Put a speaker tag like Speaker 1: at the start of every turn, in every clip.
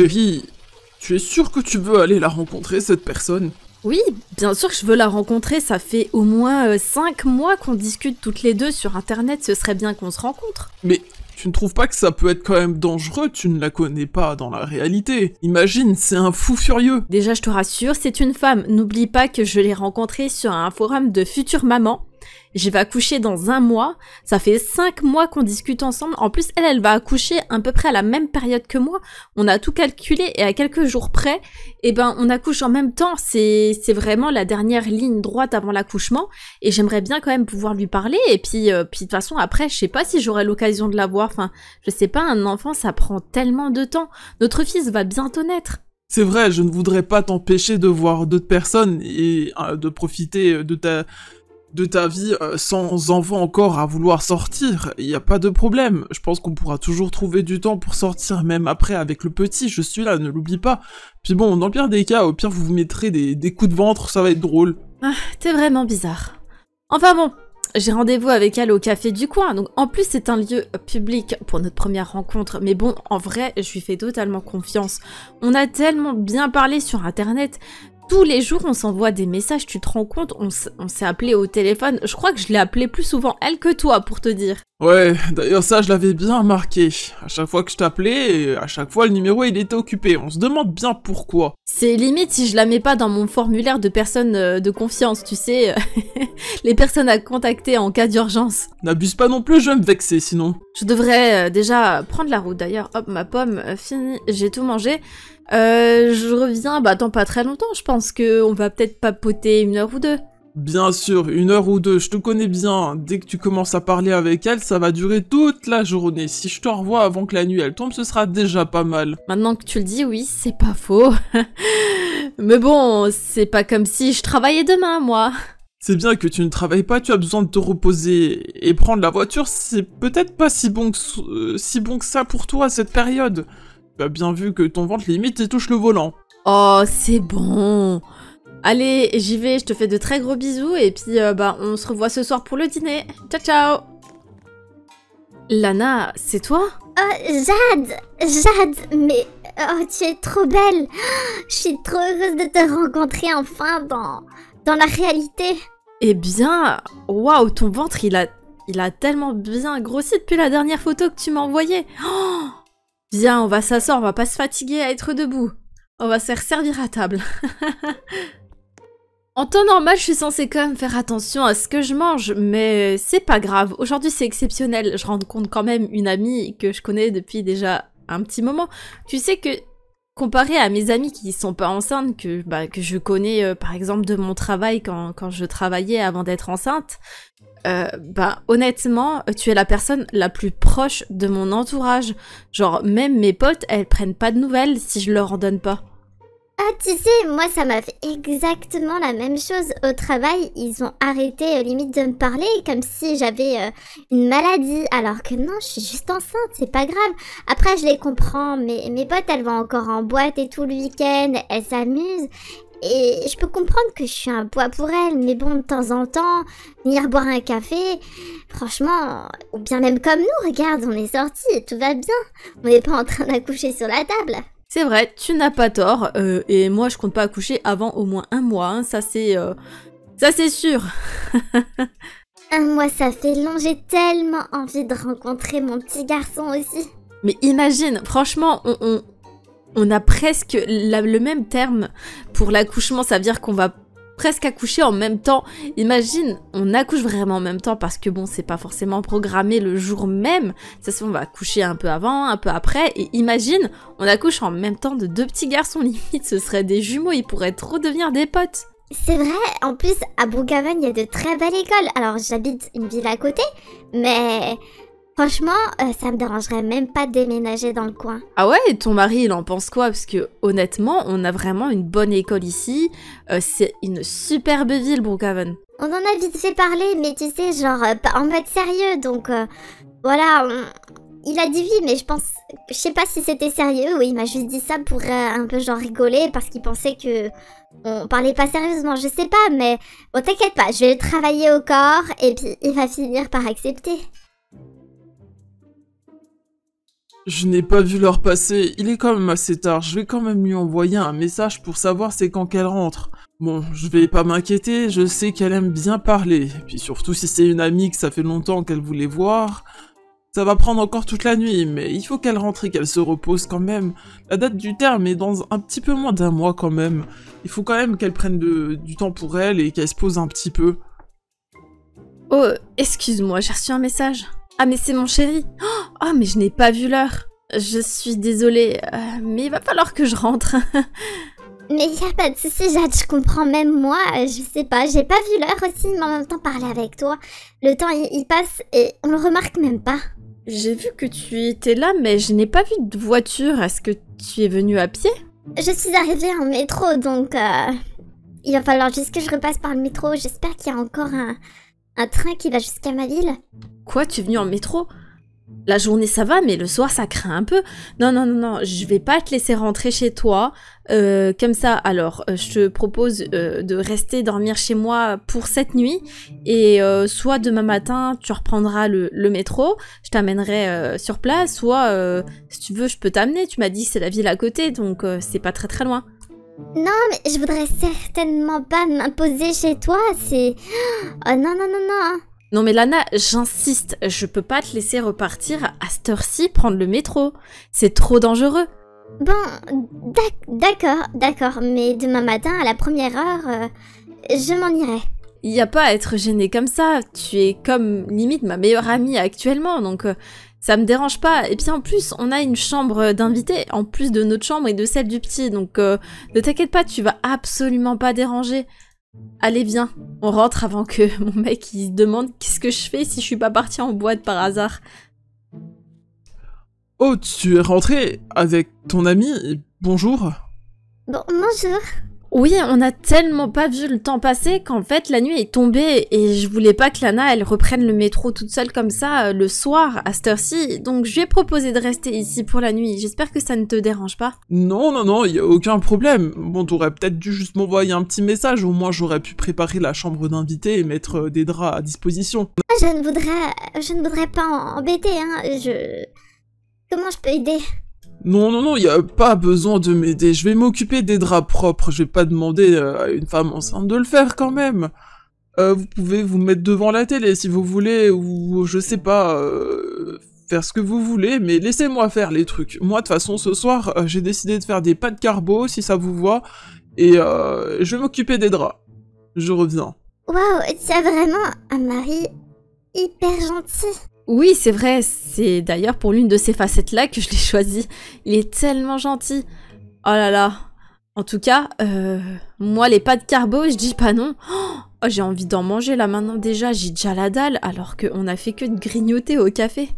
Speaker 1: Chérie, tu es sûr que tu veux aller la rencontrer, cette personne?
Speaker 2: Oui, bien sûr que je veux la rencontrer. Ça fait au moins 5 mois qu'on discute toutes les deux sur Internet. Ce serait bien qu'on se rencontre.
Speaker 1: Mais tu ne trouves pas que ça peut être quand même dangereux? Tu ne la connais pas dans la réalité. Imagine, c'est un fou furieux.
Speaker 2: Déjà, je te rassure, c'est une femme. N'oublie pas que je l'ai rencontrée sur un forum de futures mamans. Je vais accoucher dans un mois. Ça fait cinq mois qu'on discute ensemble. En plus, elle, elle va accoucher à peu près à la même période que moi. On a tout calculé et à quelques jours près, eh ben, on accouche en même temps. C'est, c'est vraiment la dernière ligne droite avant l'accouchement. Et j'aimerais bien quand même pouvoir lui parler. Et puis, euh, puis de toute façon, après, je sais pas si j'aurai l'occasion de la voir. Enfin, je sais pas, un enfant, ça prend tellement de temps. Notre fils va bientôt naître.
Speaker 1: C'est vrai, je ne voudrais pas t'empêcher de voir d'autres personnes et euh, de profiter de ta de ta vie euh, sans enfant encore à vouloir sortir, il n'y a pas de problème. Je pense qu'on pourra toujours trouver du temps pour sortir, même après avec le petit, je suis là, ne l'oublie pas. Puis bon, dans le pire des cas, au pire vous vous mettrez des, des coups de ventre, ça va être drôle.
Speaker 2: Ah, t'es vraiment bizarre. Enfin bon, j'ai rendez-vous avec elle au café du coin, donc en plus c'est un lieu public pour notre première rencontre, mais bon, en vrai, je lui fais totalement confiance. On a tellement bien parlé sur internet, tous les jours, on s'envoie des messages, tu te rends compte On s'est appelé au téléphone. Je crois que je l'ai appelé plus souvent elle que toi, pour te dire.
Speaker 1: Ouais, d'ailleurs ça, je l'avais bien remarqué. À chaque fois que je t'appelais, à chaque fois, le numéro, il était occupé. On se demande bien pourquoi.
Speaker 2: C'est limite si je la mets pas dans mon formulaire de personnes euh, de confiance, tu sais. les personnes à contacter en cas d'urgence.
Speaker 1: N'abuse pas non plus, je vais me vexer sinon.
Speaker 2: Je devrais euh, déjà prendre la route d'ailleurs. Hop, ma pomme, euh, finie. J'ai tout mangé. Euh, je reviens, bah dans pas très longtemps, je pense que on va peut-être papoter une heure ou deux.
Speaker 1: Bien sûr, une heure ou deux, je te connais bien. Dès que tu commences à parler avec elle, ça va durer toute la journée. Si je te revois avant que la nuit elle tombe, ce sera déjà pas mal.
Speaker 2: Maintenant que tu le dis, oui, c'est pas faux. Mais bon, c'est pas comme si je travaillais demain, moi.
Speaker 1: C'est bien que tu ne travailles pas, tu as besoin de te reposer. Et prendre la voiture, c'est peut-être pas si bon, que, euh, si bon que ça pour toi cette période. Tu as bien vu que ton ventre limite touche le volant.
Speaker 2: Oh, c'est bon. Allez, j'y vais, je te fais de très gros bisous et puis euh, bah on se revoit ce soir pour le dîner. Ciao ciao. Lana, c'est toi?
Speaker 3: Oh, Jade Jade, mais oh, tu es trop belle Je suis trop heureuse de te rencontrer enfin dans, dans la réalité.
Speaker 2: Eh bien, waouh, ton ventre, il a, il a tellement bien grossi depuis la dernière photo que tu m'as envoyée. Oh Viens, on va s'asseoir, on va pas se fatiguer à être debout. On va se faire servir à table. en temps normal, je suis censée quand même faire attention à ce que je mange, mais c'est pas grave. Aujourd'hui, c'est exceptionnel. Je rencontre quand même une amie que je connais depuis déjà un petit moment. Tu sais que comparé à mes amis qui sont pas enceintes, que, bah, que je connais euh, par exemple de mon travail quand, quand je travaillais avant d'être enceinte, euh, bah honnêtement, tu es la personne la plus proche de mon entourage. Genre même mes potes, elles prennent pas de nouvelles si je leur en donne pas.
Speaker 3: Ah tu sais, moi ça m'a fait exactement la même chose au travail. Ils ont arrêté euh, limite de me parler comme si j'avais euh, une maladie. Alors que non, je suis juste enceinte, c'est pas grave. Après je les comprends, mais mes potes elles vont encore en boîte et tout le week-end, elles s'amusent. Et je peux comprendre que je suis un poids pour elle, mais bon, de temps en temps, venir boire un café, franchement, ou bien même comme nous, regarde, on est sortis tout va bien. On n'est pas en train d'accoucher sur la table.
Speaker 2: C'est vrai, tu n'as pas tort, euh, et moi je compte pas accoucher avant au moins un mois, hein, ça c'est... Euh, ça c'est sûr
Speaker 3: Un mois ça fait long, j'ai tellement envie de rencontrer mon petit garçon aussi.
Speaker 2: Mais imagine, franchement, on, on a presque le même terme pour l'accouchement, ça veut dire qu'on va presque accoucher en même temps. Imagine, on accouche vraiment en même temps parce que bon, c'est pas forcément programmé le jour même. Ça se on va accoucher un peu avant, un peu après. Et imagine, on accouche en même temps de deux petits garçons. Limite, ce seraient des jumeaux, ils pourraient trop devenir des potes.
Speaker 3: C'est vrai, en plus, à Brookhaven, il y a de très belles écoles. Alors, j'habite une ville à côté, mais Franchement, euh, ça me dérangerait même pas de déménager dans le coin.
Speaker 2: Ah ouais, et ton mari, il en pense quoi? Parce que honnêtement, on a vraiment une bonne école ici. Euh, c'est une superbe ville, Brookhaven.
Speaker 3: On en a vite fait parler, mais tu sais, genre, euh, en mode sérieux, donc voilà. Il a dit oui, mais je pense. Je sais pas si c'était sérieux ou il m'a juste dit ça pour un peu genre rigoler parce qu'il pensait que on parlait pas sérieusement, je sais pas, mais bon, t'inquiète pas, je vais travailler au corps et puis il va finir par accepter.
Speaker 1: Je n'ai pas vu l'heure passer, il est quand même assez tard, je vais quand même lui envoyer un message pour savoir c'est quand qu'elle rentre. Bon, je vais pas m'inquiéter, je sais qu'elle aime bien parler, et puis surtout si c'est une amie que ça fait longtemps qu'elle voulait voir, ça va prendre encore toute la nuit, mais il faut qu'elle rentre et qu'elle se repose quand même. La date du terme est dans un petit peu moins d'un mois quand même. Il faut quand même qu'elle prenne du temps pour elle et qu'elle se pose un petit peu.
Speaker 2: Oh, excuse-moi, j'ai reçu un message. Ah, mais c'est mon chéri. Oh, mais je n'ai pas vu l'heure. Je suis désolée, euh, mais il va falloir que je rentre.
Speaker 3: mais y a pas de souci, Jade, je comprends même moi. Je sais pas, j'ai pas vu l'heure aussi, mais en même temps parler avec toi. Le temps il passe et on le remarque même pas.
Speaker 2: J'ai vu que tu étais là, mais je n'ai pas vu de voiture. Est-ce que tu es venu à pied?
Speaker 3: Je suis arrivée en métro, donc euh, il va falloir juste que je repasse par le métro. J'espère qu'il y a encore un, un train qui va jusqu'à ma ville?
Speaker 2: Quoi, tu es venu en métro? La journée ça va, mais le soir ça craint un peu. Non, non, non, non, je vais pas te laisser rentrer chez toi. Euh, comme ça, alors, euh, je te propose euh, de rester dormir chez moi pour cette nuit. Et soit demain matin, tu reprendras le, métro, je t'amènerai sur place, soit si tu veux, je peux t'amener. Tu m'as dit c'est la ville à côté, donc c'est pas très très loin.
Speaker 3: Non, mais je voudrais certainement pas m'imposer chez toi, c'est... Oh non, non, non, non.
Speaker 2: Non mais Lana, j'insiste, je peux pas te laisser repartir à cette heure-ci prendre le métro. C'est trop dangereux.
Speaker 3: Bon, d'accord, d'accord, mais demain matin, à la première heure, euh, je m'en irai.
Speaker 2: Il y a pas à être gêné comme ça, tu es comme limite ma meilleure amie actuellement, donc euh, ça me dérange pas. Et puis en plus, on a une chambre d'invités, en plus de notre chambre et de celle du petit, donc euh, ne t'inquiète pas, tu vas absolument pas déranger. Allez, viens, on rentre avant que mon mec il se demande qu'est-ce que je fais si je suis pas partie en boîte par hasard.
Speaker 1: Oh, tu es rentré avec ton ami Bonjour.
Speaker 3: Bon, bonjour.
Speaker 2: Oui, on a tellement pas vu le temps passer qu'en fait la nuit est tombée et je voulais pas que Lana elle reprenne le métro toute seule comme ça euh, le soir à cette heure-ci. Donc je lui ai proposé de rester ici pour la nuit. J'espère que ça ne te dérange pas.
Speaker 1: Non, non, non, il y a aucun problème. Bon, t'aurais peut-être dû juste m'envoyer un petit message. Au moins j'aurais pu préparer la chambre d'invité et mettre euh, des draps à disposition.
Speaker 3: Je ne voudrais, je ne voudrais pas embêter. Hein. Je, comment je peux aider?
Speaker 1: Non, non, non, il a pas besoin de m'aider. Je vais m'occuper des draps propres. Je vais pas demander euh, à une femme enceinte de le faire quand même. Euh, vous pouvez vous mettre devant la télé si vous voulez, ou je sais pas, euh, faire ce que vous voulez, mais laissez-moi faire les trucs. Moi, de toute façon, ce soir, j'ai décidé de faire des pâtes carbo, si ça vous voit, et je vais m'occuper des draps. Je reviens.
Speaker 3: Waouh, tu vraiment un mari hyper gentil.
Speaker 2: Oui, c'est vrai, c'est d'ailleurs pour l'une de ces facettes-là que je l'ai choisi. Il est tellement gentil. Oh là là. En tout cas, euh, moi, les pâtes carbo, je dis pas non. Oh, j'ai envie d'en manger là maintenant déjà, j'ai déjà la dalle, alors qu'on a fait que de grignoter au café.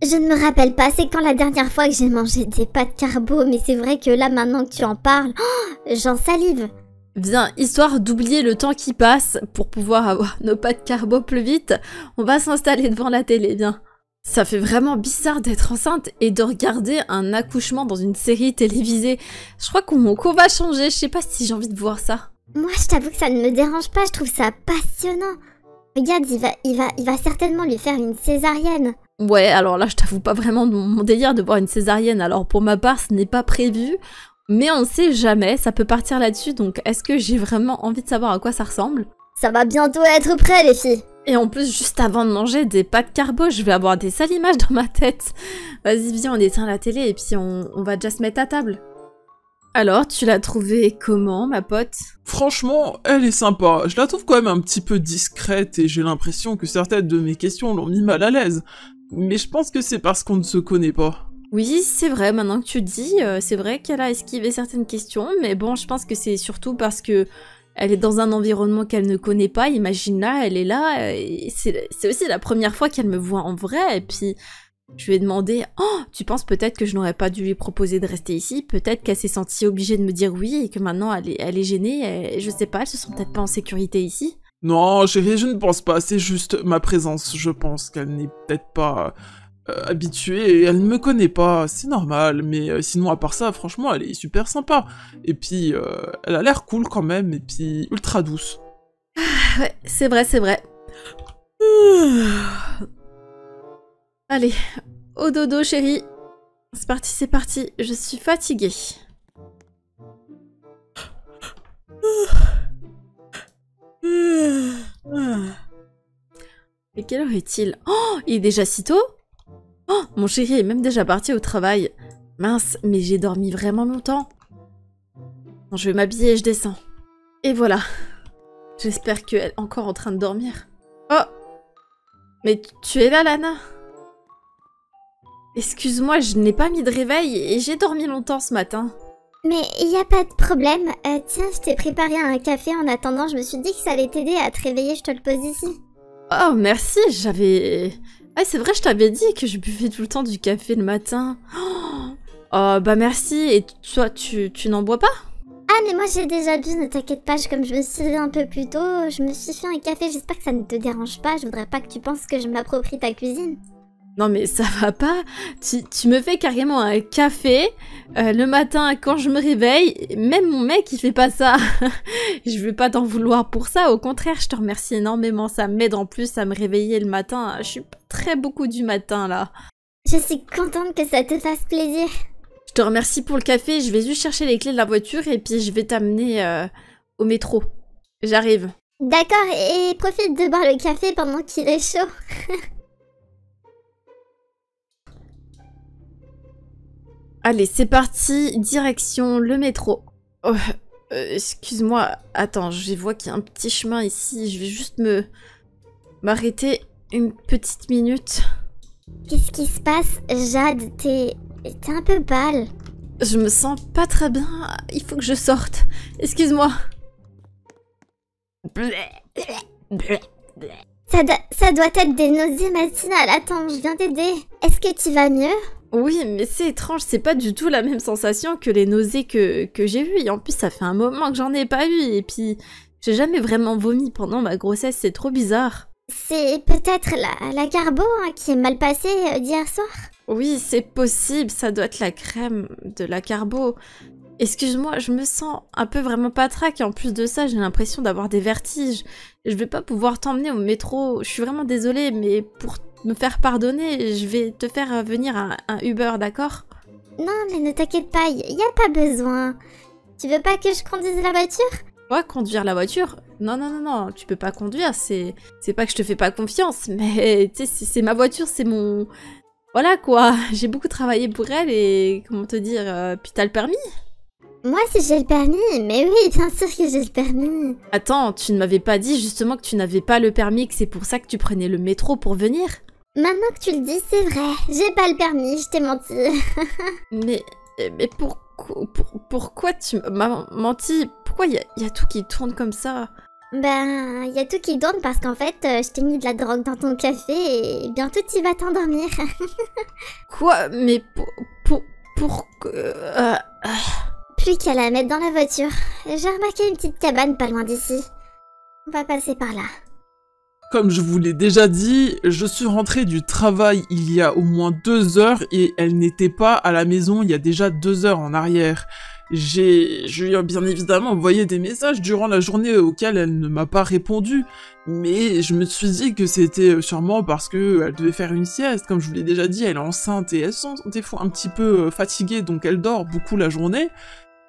Speaker 3: Je ne me rappelle pas, c'est quand la dernière fois que j'ai mangé des pâtes carbo, mais c'est vrai que là, maintenant que tu en parles, oh, j'en salive.
Speaker 2: Viens, histoire d'oublier le temps qui passe pour pouvoir avoir nos pâtes carbo plus vite, on va s'installer devant la télé, viens. Ça fait vraiment bizarre d'être enceinte et de regarder un accouchement dans une série télévisée. Je crois qu'on va changer, je sais pas si j'ai envie de voir ça.
Speaker 3: Moi, je t'avoue que ça ne me dérange pas, je trouve ça passionnant. Regarde, il va, il va, il va certainement lui faire une césarienne.
Speaker 2: Ouais, alors là, je t'avoue pas vraiment mon délire de voir une césarienne. Alors pour ma part, ce n'est pas prévu. Mais on sait jamais, ça peut partir là-dessus, donc est-ce que j'ai vraiment envie de savoir à quoi ça ressemble?
Speaker 3: Ça va bientôt être prêt, les filles
Speaker 2: Et en plus, juste avant de manger des pâtes carbo, je vais avoir des sales images dans ma tête. Vas-y, viens, on éteint la télé et puis on, on va déjà se mettre à table. Alors, tu l'as trouvée comment, ma pote?
Speaker 1: Franchement, elle est sympa. Je la trouve quand même un petit peu discrète et j'ai l'impression que certaines de mes questions l'ont mis mal à l'aise. Mais je pense que c'est parce qu'on ne se connaît pas.
Speaker 2: Oui, c'est vrai, maintenant que tu dis, euh, c'est vrai qu'elle a esquivé certaines questions, mais bon, je pense que c'est surtout parce que elle est dans un environnement qu'elle ne connaît pas, imagine là, elle est là, c'est aussi la première fois qu'elle me voit en vrai, et puis je lui ai demandé Oh, tu penses peut-être que je n'aurais pas dû lui proposer de rester ici? Peut-être qu'elle s'est sentie obligée de me dire oui et que maintenant elle est, gênée. Je sais pas, elle se sent peut-être pas en sécurité ici.
Speaker 1: Non, je ne pense pas. C'est juste ma présence. Je pense qu'elle n'est peut-être pas euh, habituée et elle ne me connaît pas, c'est normal, mais euh, sinon à part ça, franchement, elle est super sympa. Et puis, euh, elle a l'air cool quand même, et puis ultra douce.
Speaker 2: Ah, ouais, c'est vrai, c'est vrai. Allez, au dodo chérie. C'est parti, c'est parti. Je suis fatiguée. Et quelle heure est-il? Oh, il est déjà si tôt? Oh, mon chéri est même déjà parti au travail. Mince, mais j'ai dormi vraiment longtemps. Je vais m'habiller et je descends. Et voilà. J'espère qu'elle est encore en train de dormir. Oh Mais tu es là, Lana Excuse-moi, je n'ai pas mis de réveil et j'ai dormi longtemps ce matin.
Speaker 3: Mais il y a pas de problème. Euh, tiens, je t'ai préparé un café en attendant. Je me suis dit que ça allait t'aider à te réveiller. Je te le pose ici.
Speaker 2: Oh, merci, j'avais... Ah, c'est vrai, je t'avais dit que je buvais tout le temps du café le matin. Oh, bah merci. Et toi, tu, tu n'en bois pas?
Speaker 3: Ah, mais moi j'ai déjà bu, ne t'inquiète pas. Comme je me suis levé un peu plus tôt, je me suis fait un café. J'espère que ça ne te dérange pas. Je voudrais pas que tu penses que je m'approprie ta cuisine.
Speaker 2: Non mais ça va pas. Tu, tu me fais carrément un café euh, le matin quand je me réveille. Même mon mec il fait pas ça. je vais pas t'en vouloir pour ça. Au contraire, je te remercie énormément. Ça m'aide en plus à me réveiller le matin. Je suis pas très beaucoup du matin là.
Speaker 3: Je suis contente que ça te fasse plaisir.
Speaker 2: Je te remercie pour le café. Je vais juste chercher les clés de la voiture et puis je vais t'amener euh, au métro. J'arrive.
Speaker 3: D'accord, et profite de boire le café pendant qu'il est chaud.
Speaker 2: Allez, c'est parti, direction le métro. Oh, euh, Excuse-moi, attends, je vois qu'il y a un petit chemin ici, je vais juste me... m'arrêter une petite minute.
Speaker 3: Qu'est-ce qui se passe Jade, t'es... t'es un peu pâle.
Speaker 2: Je me sens pas très bien, il faut que je sorte. Excuse-moi.
Speaker 3: Ça, do- ça doit être des nausées matinales. Attends, je viens t'aider. Est-ce que tu vas mieux?
Speaker 2: Oui, mais c'est étrange, c'est pas du tout la même sensation que les nausées que, que j'ai eues. Et en plus, ça fait un moment que j'en ai pas eu. Et puis, j'ai jamais vraiment vomi pendant ma grossesse, c'est trop bizarre.
Speaker 3: C'est peut-être la, la carbo hein, qui est mal passée euh, d'hier soir
Speaker 2: Oui, c'est possible, ça doit être la crème de la carbo. Excuse-moi, je me sens un peu vraiment patraque et en plus de ça, j'ai l'impression d'avoir des vertiges. Je vais pas pouvoir t'emmener au métro, je suis vraiment désolée, mais pour me faire pardonner, je vais te faire venir un, un Uber, d'accord?
Speaker 3: Non, mais ne t'inquiète pas, y a pas besoin. Tu veux pas que je conduise la voiture?
Speaker 2: Moi, conduire la voiture? Non, non, non, non, tu peux pas conduire, c'est c'est pas que je te fais pas confiance, mais tu sais, c'est c'est ma voiture, c'est mon... Voilà quoi, j'ai beaucoup travaillé pour elle et comment te dire, euh, puis t'as le permis?
Speaker 3: Moi, si j'ai le permis, mais oui, bien sûr que j'ai le permis.
Speaker 2: Attends, tu ne m'avais pas dit justement que tu n'avais pas le permis, que c'est pour ça que tu prenais le métro pour venir?
Speaker 3: Maintenant que tu le dis, c'est vrai. J'ai pas le permis, je t'ai menti.
Speaker 2: Mais, mais pourquoi, pour- pourquoi tu m'as menti? Pourquoi il y, a- y a tout qui tourne comme ça?
Speaker 3: Ben, y a tout qui tourne parce qu'en fait, euh, je t'ai mis de la drogue dans ton café et bientôt tu vas t'endormir.
Speaker 2: Quoi? Mais pour... pour... pour... euh,
Speaker 3: Plus qu'à la mettre dans la voiture. J'ai remarqué une petite cabane pas loin d'ici. On va passer par là.
Speaker 1: Comme je vous l'ai déjà dit, je suis rentré du travail il y a au moins deux heures et elle n'était pas à la maison il y a déjà deux heures en arrière. J'ai, bien évidemment envoyé des messages durant la journée auxquels elle ne m'a pas répondu, mais je me suis dit que c'était sûrement parce que elle devait faire une sieste. Comme je vous l'ai déjà dit, elle est enceinte et elle sent des fois un petit peu euh, fatiguée, donc elle dort beaucoup la journée.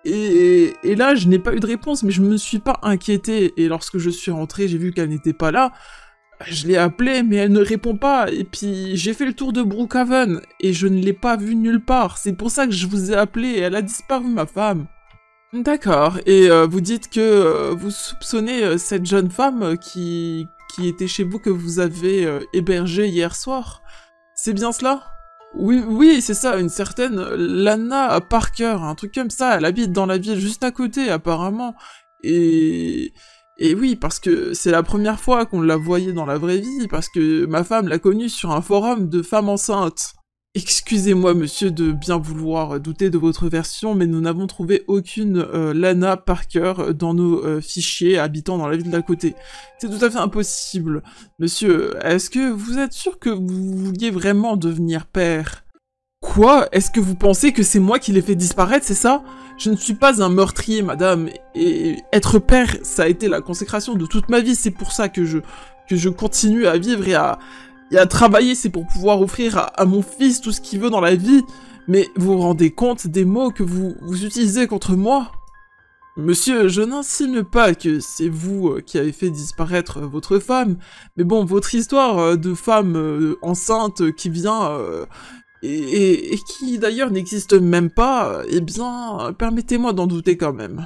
Speaker 1: Et, et là, je n'ai pas eu de réponse, mais je me suis pas inquiété. Et lorsque je suis rentré, j'ai vu qu'elle n'était pas là. Je l'ai appelée, mais elle ne répond pas. Et puis, j'ai fait le tour de Brookhaven, et je ne l'ai pas vue nulle part. C'est pour ça que je vous ai appelé, elle a disparu, ma femme. D'accord. Et euh, vous dites que euh, vous soupçonnez euh, cette jeune femme qui, qui était chez vous que vous avez hébergée hier soir. C'est bien cela? Oui, oui, c'est ça, une certaine Lana Parker, un truc comme ça. Elle habite dans la ville juste à côté, apparemment. Et... Et oui, parce que c'est la première fois qu'on la voyait dans la vraie vie, parce que ma femme l'a connue sur un forum de femmes enceintes. Excusez-moi, monsieur, de bien vouloir douter de votre version, mais nous n'avons trouvé aucune euh, Lana Parker dans nos euh, fichiers habitant dans la ville d'à côté. C'est tout à fait impossible. Monsieur, est-ce que vous êtes sûr que vous vouliez vraiment devenir père? Quoi? Est-ce que vous pensez que c'est moi qui l'ai fait disparaître, c'est ça? Je ne suis pas un meurtrier, madame, et être père, ça a été la consécration de toute ma vie, c'est pour ça que je, que je continue à vivre et à, et à travailler, c'est pour pouvoir offrir à, mon fils tout ce qu'il veut dans la vie. Mais vous vous rendez compte des mots que vous, vous utilisez contre moi? Monsieur, je n'insinue pas que c'est vous euh, qui avez fait disparaître votre femme, mais bon, votre histoire euh, de femme euh, enceinte qui vient et, qui d'ailleurs n'existe même pas, eh bien, permettez-moi d'en douter quand même.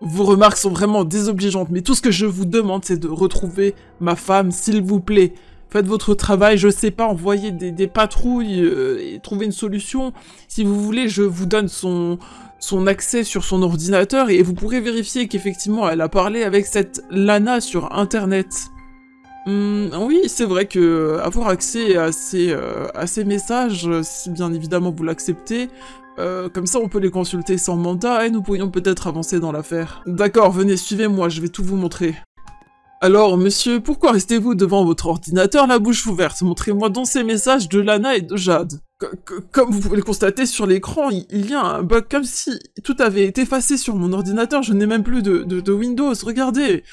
Speaker 1: Vos remarques sont vraiment désobligeantes, mais tout ce que je vous demande, c'est de retrouver ma femme, s'il vous plaît. Faites votre travail, je sais pas, envoyez des, patrouilles euh, et trouvez une solution. Si vous voulez, je vous donne son, son accès sur son ordinateur et vous pourrez vérifier qu'effectivement elle a parlé avec cette Lana sur internet. Hum, oui, c'est vrai que avoir accès à ces, euh, messages, si bien évidemment vous l'acceptez, euh, comme ça, on peut les consulter sans mandat et nous pourrions peut-être avancer dans l'affaire. D'accord, venez, suivez-moi, je vais tout vous montrer. Alors, monsieur, pourquoi restez-vous devant votre ordinateur la bouche ouverte? Montrez-moi donc ces messages de Lana et de Jade. comme vous pouvez le constater sur l'écran, il y a un bug comme si tout avait été effacé sur mon ordinateur. Je n'ai même plus de, Windows. Regardez,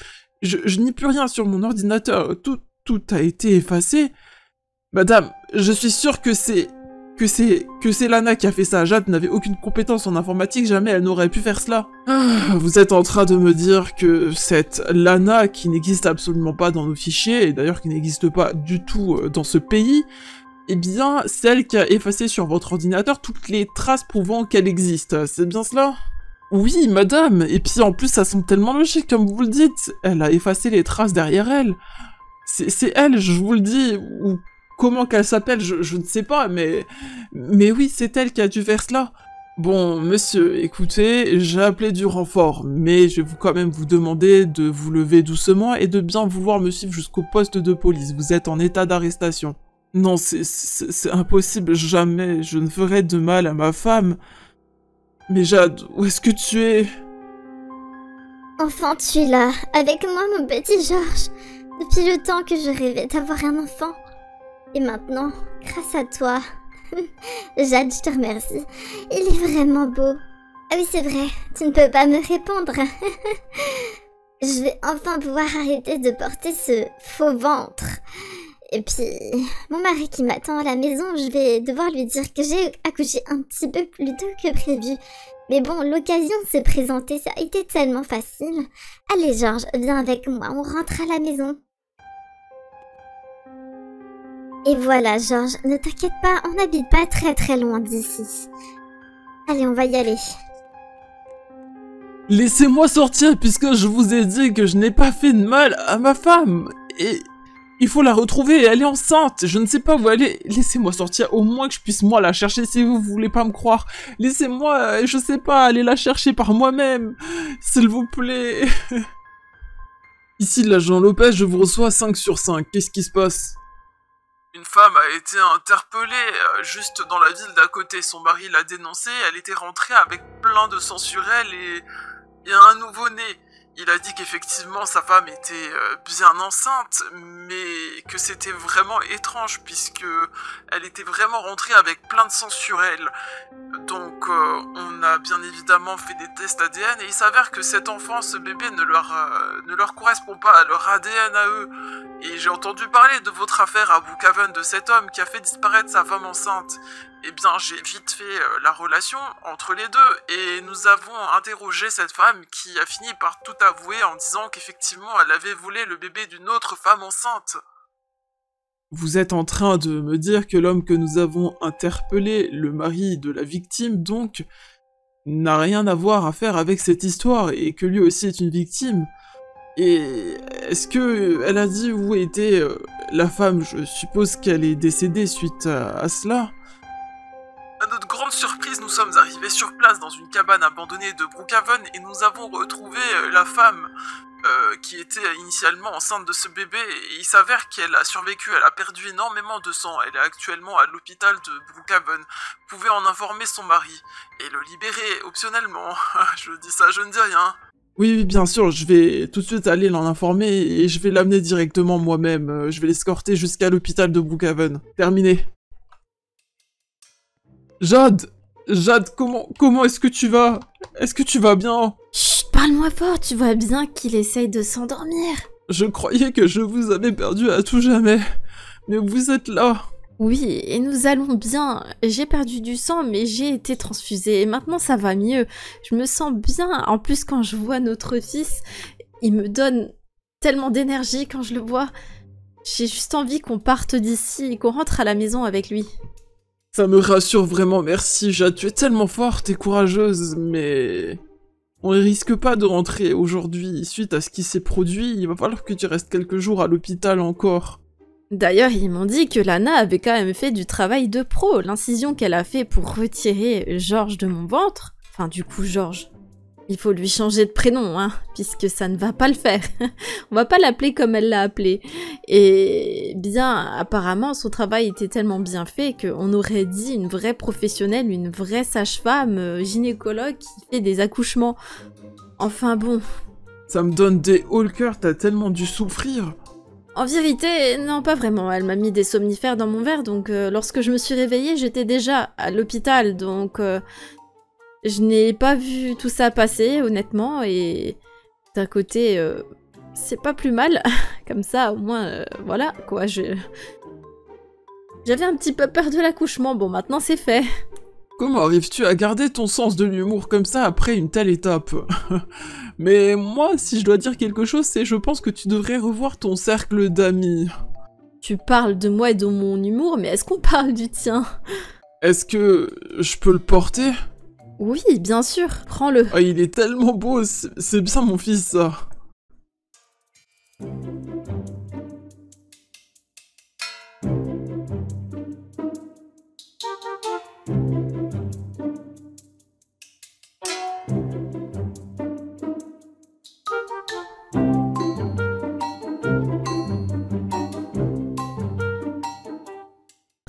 Speaker 1: je, je n'ai plus rien sur mon ordinateur. Tout, tout a été effacé. Madame, je suis sûr que c'est que c'est que c'est Lana qui a fait ça. Jade n'avait aucune compétence en informatique, jamais elle n'aurait pu faire cela. Ah, vous êtes en train de me dire que cette Lana qui n'existe absolument pas dans nos fichiers et d'ailleurs qui n'existe pas du tout euh, dans ce pays, eh bien, c'est elle qui a effacé sur votre ordinateur toutes les traces prouvant qu'elle existe. C'est bien cela? Oui, madame. Et puis en plus, ça semble tellement logique comme vous le dites. Elle a effacé les traces derrière elle. C'est elle, je vous le dis, ou comment qu'elle s'appelle, je, ne sais pas, mais... Mais oui, c'est elle qui a dû faire cela. Bon, monsieur, écoutez, j'ai appelé du renfort, mais je vais quand même vous demander de vous lever doucement et de bien vouloir me suivre jusqu'au poste de police. Vous êtes en état d'arrestation. Non, c'est impossible, jamais je ne ferai de mal à ma femme. Mais Jade, où est-ce que tu es?
Speaker 3: Enfant, tu es là, avec moi, mon petit Georges. Depuis le temps que je rêvais d'avoir un enfant. Et maintenant, grâce à toi, Jade, je te remercie. Il est vraiment beau. Ah oui, c'est vrai, tu ne peux pas me répondre. je vais enfin pouvoir arrêter de porter ce faux ventre. Et puis, mon mari qui m'attend à la maison, je vais devoir lui dire que j'ai accouché un petit peu plus tôt que prévu. Mais bon, l'occasion s'est présentée, ça a été tellement facile. Allez Georges, viens avec moi, on rentre à la maison. Et voilà, Georges, ne t'inquiète pas, on n'habite pas très très loin d'ici. Allez, on va y aller.
Speaker 1: Laissez-moi sortir puisque je vous ai dit que je n'ai pas fait de mal à ma femme. Et il faut la retrouver et elle est enceinte. Je ne sais pas où elle. Laissez-moi sortir, au moins que je puisse moi la chercher si vous voulez pas me croire. Laissez-moi, euh, je sais pas, aller la chercher par moi-même. S'il vous plaît. Ici, l'agent Lopez, je vous reçois 5 sur 5. Qu'est-ce qui se passe? Une femme a été interpellée euh, juste dans la ville d'à côté. Son mari l'a dénoncée. Elle était rentrée avec plein de sang sur elle et, et un nouveau-né. Il a dit qu'effectivement sa femme était euh, bien enceinte, mais que c'était vraiment étrange puisque elle était vraiment rentrée avec plein de sang sur elle. Donc euh, on a bien évidemment fait des tests ADN et il s'avère que cet enfant, ce bébé, ne leur, euh, correspond pas à leur ADN à eux. Et j'ai entendu parler de votre affaire à Brookhaven de cet homme qui a fait disparaître sa femme enceinte eh bien, j'ai vite fait euh, la relation entre les deux et nous avons interrogé cette femme qui a fini par tout avouer en disant qu'effectivement elle avait volé le bébé d'une autre femme enceinte. Vous êtes en train de me dire que l'homme que nous avons interpellé, le mari de la victime donc, n'a rien à voir à faire avec cette histoire et que lui aussi est une victime et est-ce que elle a dit où était euh, la femme? Je suppose qu'elle est décédée suite à cela. Surprise, nous sommes arrivés sur place dans une cabane abandonnée de Brookhaven et nous avons retrouvé euh, la femme euh, qui était initialement enceinte de ce bébé et il s'avère qu'elle a survécu, elle a perdu énormément de sang, elle est actuellement à l'hôpital de Brookhaven. Vous pouvez en informer son mari et le libérer optionnellement. je dis ça, je ne dis rien. Oui, oui, bien sûr, je vais tout de suite aller l'en informer et je vais l'amener directement moi-même. Euh, je vais l'escorter jusqu'à l'hôpital de Brookhaven. Terminé. Jade Jade, comment, comment est-ce que tu vas? Est-ce que tu vas bien?
Speaker 2: Chut, parle-moi fort, tu vois bien qu'il essaye de s'endormir.
Speaker 1: Je croyais que je vous avais perdu à tout jamais. Mais vous êtes là.
Speaker 2: Oui, et nous allons bien. J'ai perdu du sang, mais j'ai été transfusée. Et maintenant, ça va mieux. Je me sens bien. En plus, quand je vois notre fils, il me donne tellement d'énergie quand je le vois. J'ai juste envie qu'on parte d'ici et qu'on rentre à la maison avec lui.
Speaker 1: Ça me rassure vraiment, merci, Jade. Tu es tellement forte et courageuse, mais... On ne risque pas de rentrer aujourd'hui suite à ce qui s'est produit. Il va falloir que tu restes quelques jours à l'hôpital encore.
Speaker 2: D'ailleurs, ils m'ont dit que Lana avait quand même fait du travail de pro. L'incision qu'elle a fait pour retirer Georges de mon ventre. Enfin, du coup, Georges. Il faut lui changer de prénom, hein, puisque ça ne va pas le faire. On va pas l'appeler comme elle l'a appelé. Et bien, apparemment, son travail était tellement bien fait qu'on aurait dit une vraie professionnelle, une vraie sage-femme, euh, gynécologue qui fait des accouchements. Enfin bon.
Speaker 1: Ça me donne des hauts le cœur, t'as tellement dû souffrir.
Speaker 2: En vérité, non, pas vraiment. Elle m'a mis des somnifères dans mon verre, donc euh, lorsque je me suis réveillée, j'étais déjà à l'hôpital, donc euh, je n'ai pas vu tout ça passer, honnêtement, et d'un côté, euh, c'est pas plus mal. Comme ça, au moins, euh, voilà, quoi, je... J'avais un petit peu peur de l'accouchement, bon, maintenant c'est fait.
Speaker 1: Comment arrives-tu à garder ton sens de l'humour comme ça après une telle étape? Mais moi, si je dois dire quelque chose, c'est je pense que tu devrais revoir ton cercle d'amis.
Speaker 2: Tu parles de moi et de mon humour, mais est-ce qu'on parle du tien?
Speaker 1: Est-ce que je peux le porter?
Speaker 2: Oui, bien sûr, prends-le.
Speaker 1: Oh, il est tellement beau, c'est bien mon fils, ça.